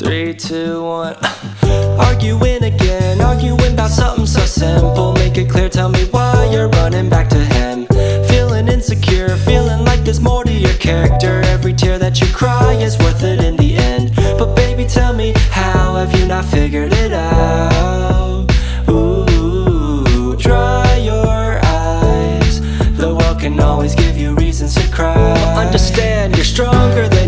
Three, two, one. Arguing again, arguing about something so simple. Make it clear, tell me why you're running back to him. Feeling insecure, feeling like there's more to your character. Every tear that you cry is worth it in the end. But baby, tell me, how have you not figured it out? Ooh, dry your eyes. The world can always give you reasons to cry. Understand, you're stronger than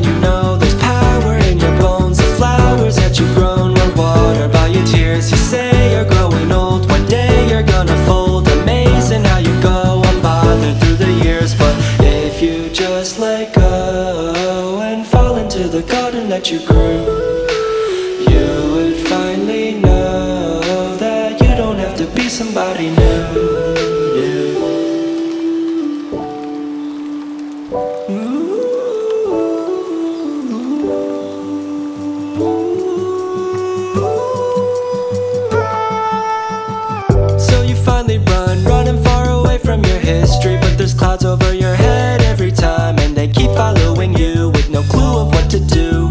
that you grew, you would finally know that you don't have to be somebody new. So you finally run, running far away from your history But there's clouds over your head every time And they keep following you with no clue of what to do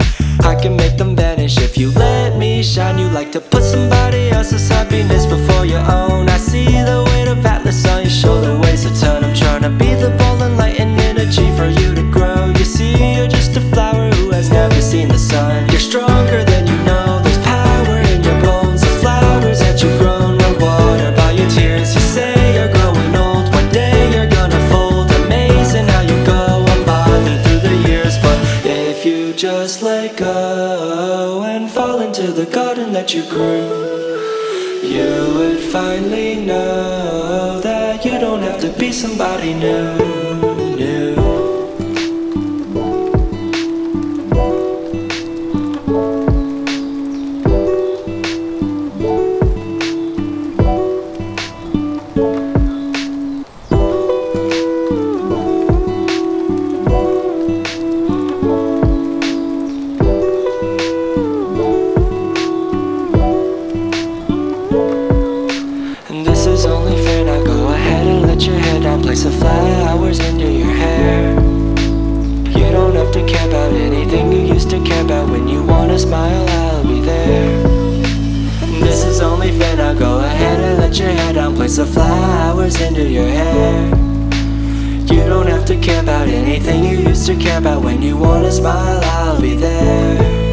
I can make them vanish. If you let me shine You like to put somebody else's happiness before your own into the garden that you grew you would finally know that you don't have to be somebody new. Place the flowers into your hair. You don't have to care about anything you used to care about. When you wanna smile, I'll be there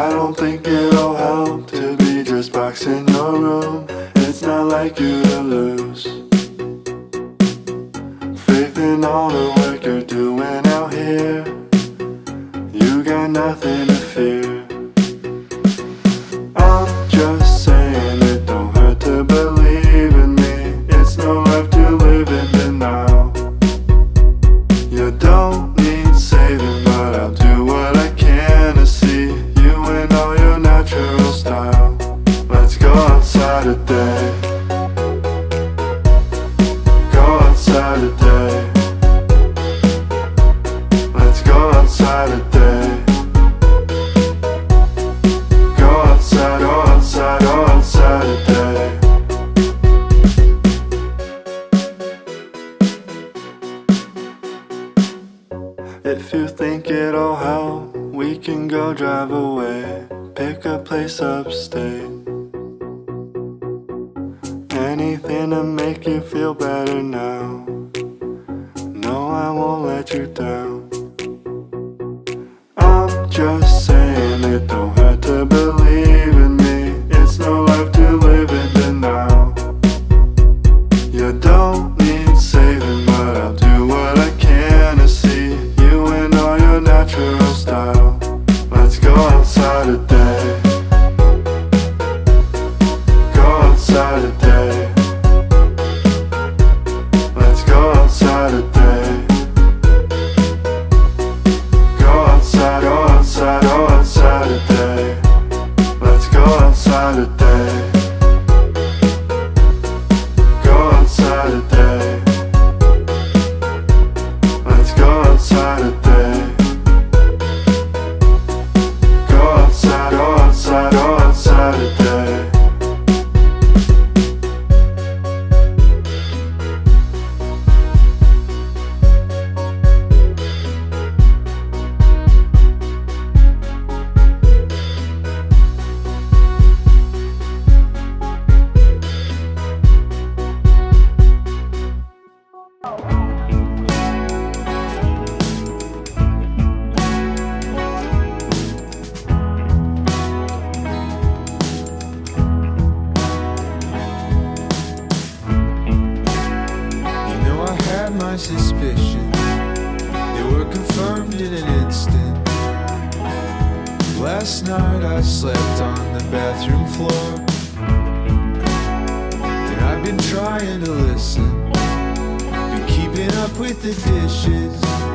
I don't think it'll help to be just boxed in your room. It's not like you to lose. Faith in all the work If you think it'll help, we can go drive away. Pick a place upstate. Anything to make you feel better now. No, I won't let you down. I'm just my suspicions. They were confirmed in an instant. Last night I slept on the bathroom floor. And I've been trying to listen. Been keeping up with the dishes.